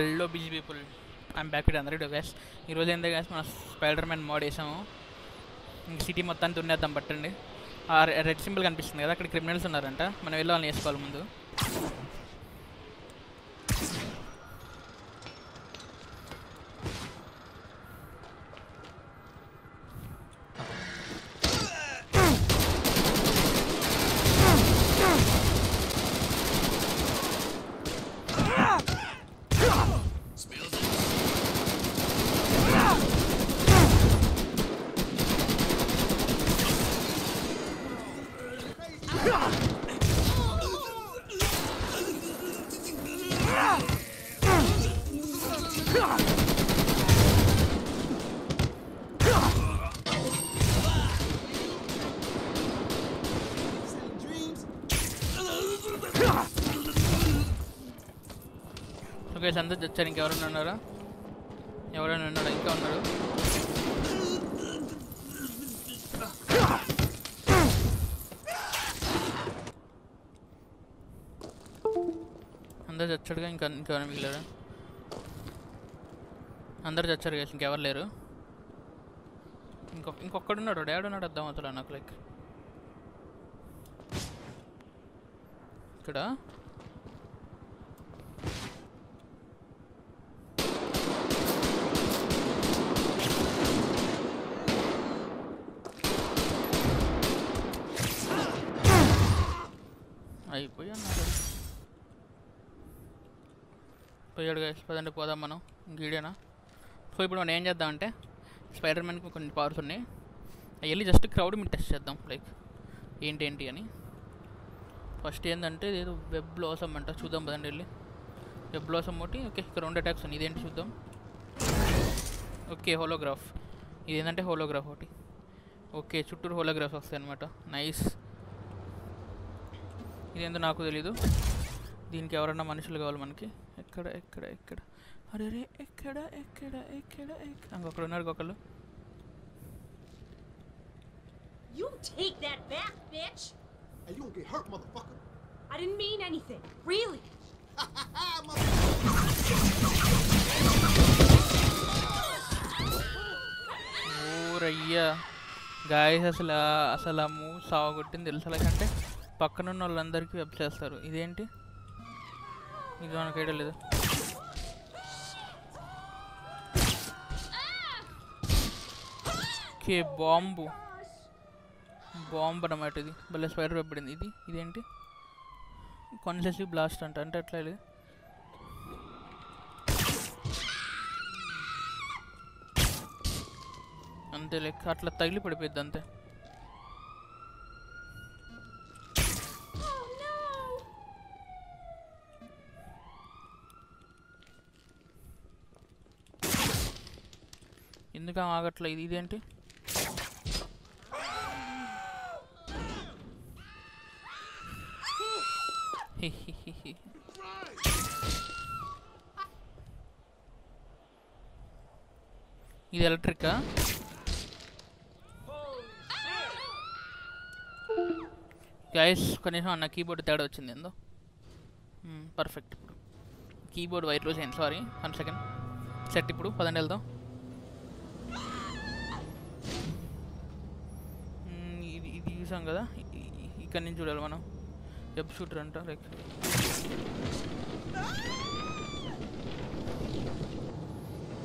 Hello busy people I'm back with అందరి guys ఈరోజు ఏందో గ్యాస్ మనం స్పైడర్ మ్యాన్ మోడ్ వేసాము. ఇంక సిటీ మొత్తాన్ని దున్నేద్దాం పట్టండి. ఆ రెడ్ సింబల్ కనిపిస్తుంది కదా అక్కడ క్రిమినల్స్ ఉన్నారంట. మనం వెళ్ళి వాళ్ళని వేసుకోవాలి ముందు. ఓకే అందరు వచ్చారు. ఇంకెవరైనా ఉన్నారా? ఎవరైనా ఉన్నాడు ఇంకా ఉన్నాడు అందరు చచ్చాడుగా ఇంకా ఇంకెవరైనా మిగిలారా? అందరు చచ్చారు కదా ఇంకెవరు లేరు. ఇంకొక ఇంకొక్కడున్నాడు డాడ్ ఉన్నాడు అర్థం అవుతాడు నాకు లైక్ ఇక్కడ? అయిపోయి పోయాడు guys. పదండి పోదాం మనం. గీడేనా సో ఇప్పుడు మనం ఏం చేద్దామంటే స్పైడర్ మ్యాన్కి కొన్ని పవర్స్ ఉన్నాయి. అవి వెళ్ళి జస్ట్ క్రౌడ్ మీద టెస్ట్ చేద్దాం లైక్ ఏంటి ఏంటి అని. ఫస్ట్ ఏంటంటే ఏదో వెబ్ బ్లాసమ్ అంట చూద్దాం పదండి వెళ్ళి. వెబ్ బ్లాసమ్ ఒకటి ఓకే ఇక్కడ రెండు అటాక్స్ ఉన్నాయి. ఇదేంటి చూద్దాం. ఓకే హోలోగ్రాఫ్ ఇది ఏంటంటే హోలోగ్రాఫ్ ఒకటి. ఓకే చుట్టూరు హోలోగ్రాఫ్ వస్తాయి అనమాట నైస్ ఇదేందో నాకు తెలీదు. దీనికి ఎవరన్నా మనుషులు కావాలి మనకి? ఎక్కడ ఎక్కడ ఎక్కడ? అరే రే ఎక్కడ ఎక్కడ ఎక్కడ ఎక్కడ ఇంకొకరు ఉన్నారు ఒకళ్ళు You take that back, bitch! Hey, you gonna get hurt, motherfucker. I didn't mean anything. Really? ఊరయ్యా గాయస్ అసలు అసలు ఆ మూవ్ సావగొట్టింది తెలుసు అలాగంటే పక్కనున్న వాళ్ళందరికీ వెబ్ చేస్తారు ఇదేంటి ఇది మనకు ఐడియా లేదు ఓకే బాంబు. బాంబు అనమాట ఇది. భలే స్పైడర్ వెబ్ పడింది. ఇది ఇదేంటి? కాన్సెసివ్ బ్లాస్ట్ అంట. అంటే అట్లా లేదు అంతే లెక్క. అట్లా తగిలి పడిపోయింది అంతే. ఎందుకు ఆగట్లేదు ఇది ఇదేంటి? ఇది ఎలక్ట్రికా గైస్ కనీసం అన్న కీబోర్డ్ తేడా వచ్చింది ఏందో? పర్ఫెక్ట్ ఇప్పుడు కీబోర్డ్ వైట్ రోజు అయింది సారీ వన్ సెకండ్ సెట్ ఇప్పుడు పదండి వెళ్దాం. Hmm, ఇది ఇది చూసాం కదా? ఇక్కడ ఇక్కడి నుంచి చూడాలి మనం. వెబ్ షూటర్ అంట లైక్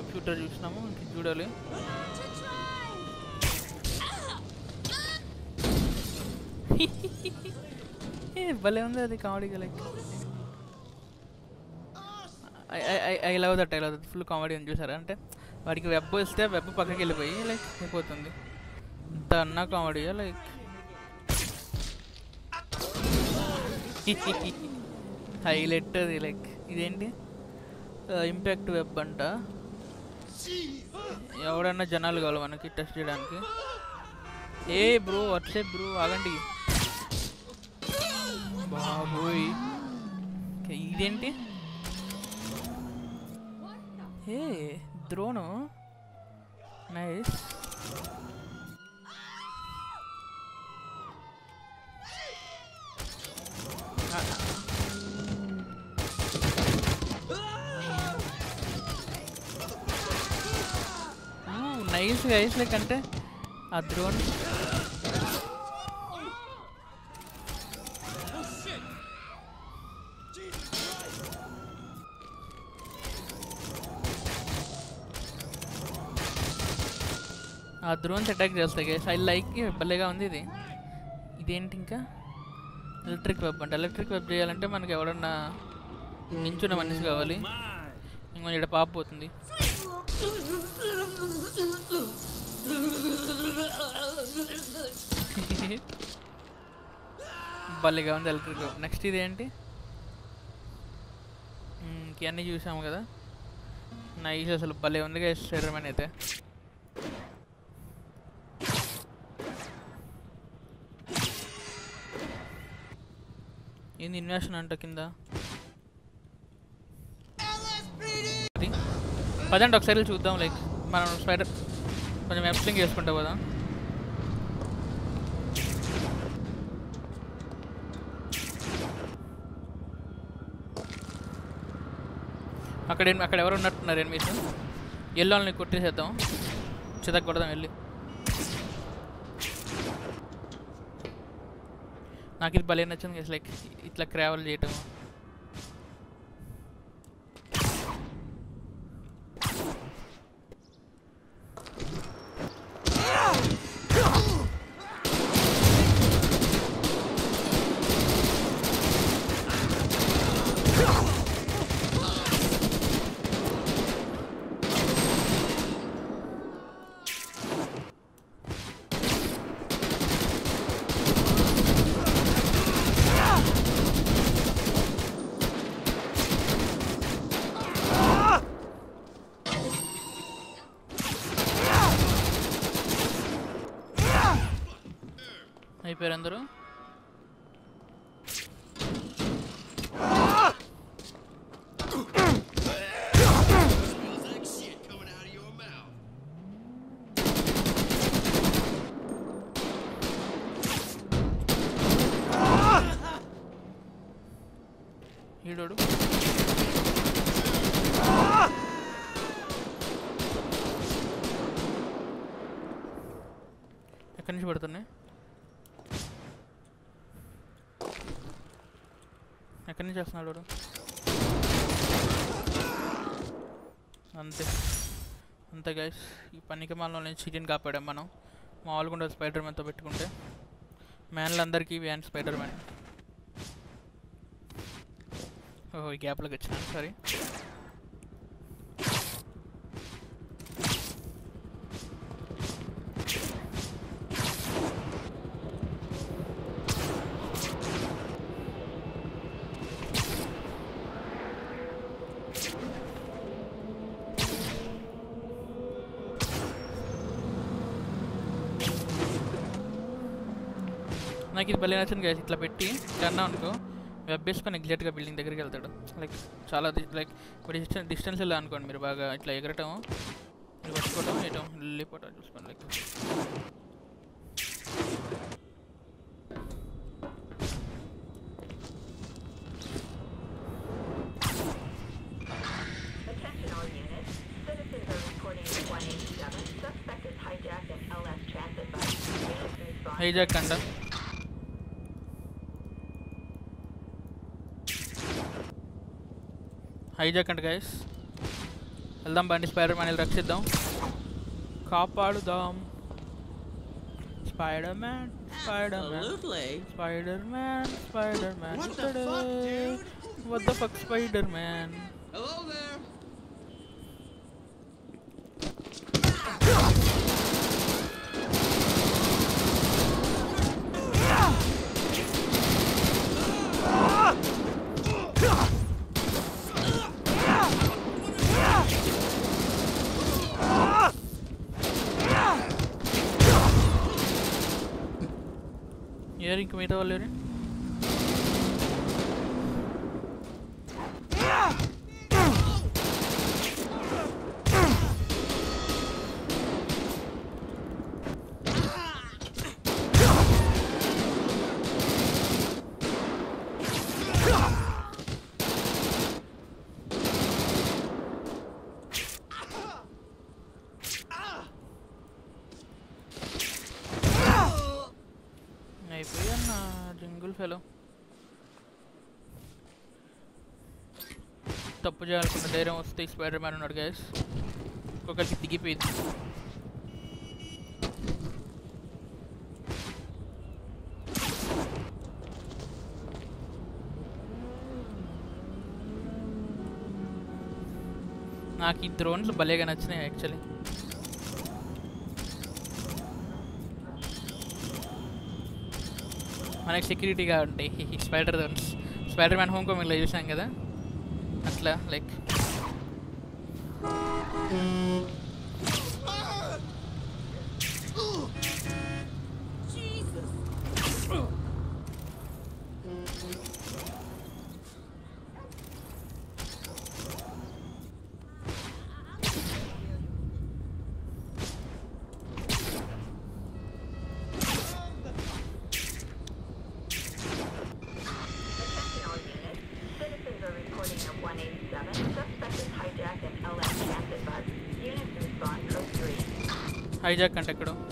కొంచెం ఫ్యూచర్ చూసినాము ఇంక చూడాలి. ఏ భలే ఉంది అది కామెడీగా like I love that I love that full comedy అని చూసారా? అంటే వాడికి వెబ్ వస్తే వెబ్ పక్కకి వెళ్ళిపోయి లైక్ అయిపోతుంది. ఇంత అన్న కామెడీయా లైక్ హైలైట్ అది లైక్ ఇదేంటి? Uh, ఇంపాక్ట్ వెబ్ అంట. ఎవడన్నా జనాలు కావాలి మనకి టెస్ట్ చేయడానికి. ఏ బ్రో వాట్సాప్ బ్రో ఆగండి. బాబోయ్. ఇదేంటి? ఏ drone nice. Nice guys like అంటే ఆ డ్రోన్ ఆ డ్రోన్స్ అటాక్ చేస్తాయి గైస్ ఐ లైక్ భలేగా ఉంది ఇది. ఇదేంటి ఇంకా? ఎలక్ట్రిక్ వెబ్ అంటే. ఎలక్ట్రిక్ వెబ్ చేయాలంటే మనకి ఎవడన్నా నించున్న మనిషి కావాలి. ఇంకొంచెం ఇక్కడ పాప పోతుంది. భలేగా ఉంది ఎలక్ట్రిక్ నెక్స్ట్ ఇది ఏంటి మ్మ్, ఇవన్నీ చూసాము కదా. నైస్ అసలు భలే ఉంది కదా శరీరం అయితే. ఏంది ఇన్వెషన్ అంట కింద? పదండి ఒకసారి చూద్దాం లైక్ మనం స్పైడర్ కొంచెం ఎప్లింగ్ చేసుకుంటా పోదాం. అక్కడ అక్కడ ఎవరు ఉన్నట్టున్నారు ఎనిమిస్ ఎల్లోని కొట్టేసేద్దాం. చితక్ కొడదాం వెళ్ళి. నాకు ఇది భలే నచ్చింది లైక్ ఇట్లా ట్రావెల్ చేయటం. అయిపోయారు అందరూ. ఈడోడు. ఎక్కడి నుంచి పడుతున్నాయి? ఎక్కడి నుంచి వస్తున్నాడు అంతే. అంతే గైస్ ఈ పనికి మాలలో నుంచి చికెన్ కాపాడాం మనం. మామూలుగా ఉండదు స్పైడర్ మ్యాన్తో పెట్టుకుంటే. మ్యాన్లందరికీ వ్యాన్ స్పైడర్ మ్యాన్ ఓహో ఈ గ్యాప్లోకి వచ్చినాను సరే నాకు ఇది భలే నచ్చింది guys. ఇట్లా పెట్టి ఇట్లా అన్నా అనుకో వెబ్ వేసుకొని ఎగ్జాక్ట్గా బిల్డింగ్ దగ్గరికి వెళ్తాడు లైక్ చాలా లైక్ ఇప్పుడు డిస్టెన్స్ డిస్టెన్స్ వెళ్ళా అనుకోండి మీరు బాగా ఇట్లా ఎగరటం మీరు పట్టుకోవటం వేయటం వెళ్ళిపోవటం చూసుకోండి లైక్ Attention all హైజాక్ అంట గైస్ వెళ్దాం బండి స్పైడర్ మ్యాన్ వెళ్ళి రక్షిద్దాం కాపాడుదాం Spider Man Spider Man Absolutely. Spider Man Spider Man What the fuck, dude? What the fuck Spider Man Hello there. ఏరు ఇంక మిగతా వాళ్ళు ఏరు? ఫుల్ ఫెలో తప్పు చేయాలనుకున్న ధైర్యం వస్తే ఈ స్పైడర్ మ్యాన్ ఉన్నాడు గైస్ ఒకరికి దిగిపోయింది నాకు ఈ డ్రోన్స్ భలేగా నచ్చినాయి యాక్చువల్లీ మనకి సెక్యూరిటీగా ఉంటాయి. స్పైడర్ స్పైడర్ మ్యాన్ హోమ్ కమింగ్లో చూసాం కదా? అట్లా లైక్ hijack and Ekado.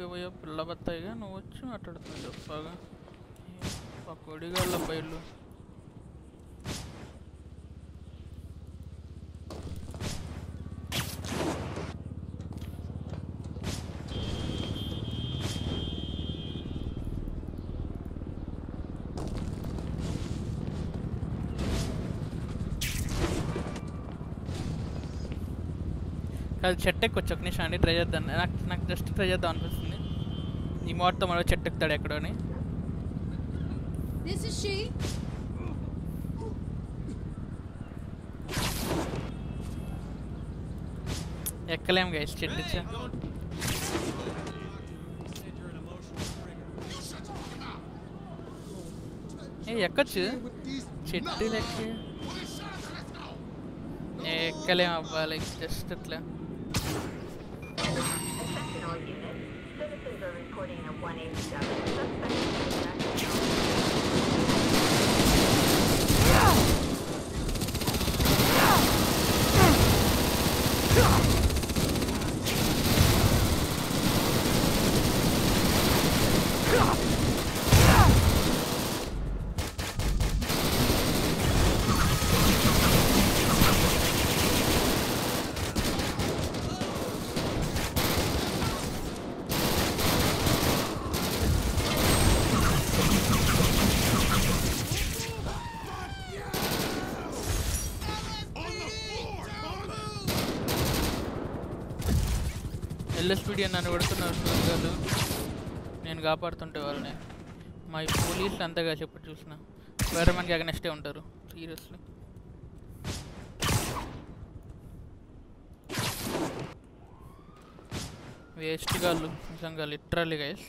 డబ్బులకి పోయా పిల్ల బత్తాయిగా నువ్వు వచ్చి మాట్లాడుతుంది చెప్పాగా. పకోడిగాళ్ళ బయలు. కాదు చెట్టు ఎక్కొచ్చు ఒక నిమిషం అండి ట్రై చేద్దాం. నాకు నాకు జస్ట్ ట్రై చేద్దాం అనిపిస్తుంది. ఈ మొత్తం మనో చెట్టు ఎక్కుతాడు ఎక్కడో అని. This is she. ఎక్కలేం గైస్ చెట్టు ఎక్కొచ్చు? చెట్టు లెక్క. ఏ ఎక్కలేం లైక్ జస్ట్ అట్లా. seven. ఎల్ఎస్పీడి అని నన్ను పెడుతున్నారు సోదరులు నేను కాపాడుతుంటే వాళ్ళని. మా ఈ పోలీసులు అంతగా చెప్పు చూసిన. వేరే మనకి అగనెస్టే ఉంటారు సీరియస్లీ వేస్ట్ గాళ్ళు నిజంగా లిటరల్లీ గైస్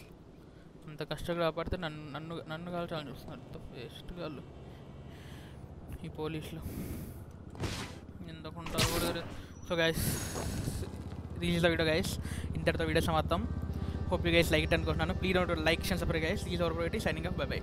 అంత కష్టంగా కాపాడితే నన్ను నన్ను నన్ను కాల్చాలని చూస్తున్నారు. వేస్ట్ గాళ్ళు. ఈ పోలీసులు. ఎందుకుంటారు కూడా so guys reach the video guys ఇంతటితో వీడియో సమాప్తం. Hope you guys like it అనుకుంటున్నాను. Please don't like and separate guys please our signing off bye bye